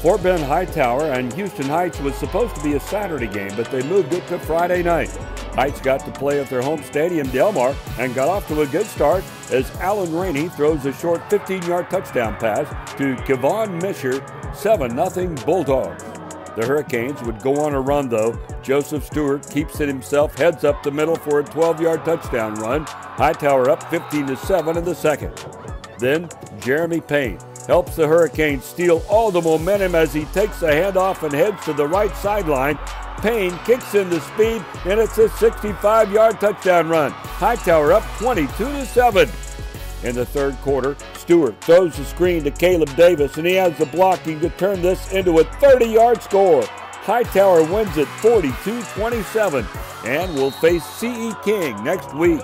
Fort Bend Hightower and Houston Heights was supposed to be a Saturday game, but they moved it to Friday night. Heights got to play at their home stadium, Delmar, and got off to a good start as Allen Rainey throws a short 15-yard touchdown pass to Kevon Misher, 7-0 Bulldogs. The Hurricanes would go on a run, though. Joseph Stewart keeps it himself, heads up the middle for a 12-yard touchdown run. Hightower up 15 to 7 in the second. Then Jeremy Payne helps the Hurricanes steal all the momentum as he takes the handoff and heads to the right sideline. Payne kicks into speed, and it's a 65-yard touchdown run. Hightower up 22 to 7. In the third quarter, Stewart throws the screen to Kaleb Davis, and he has the blocking to turn this into a 30-yard score. Hightower wins it 42-27 and will face C.E. King next week.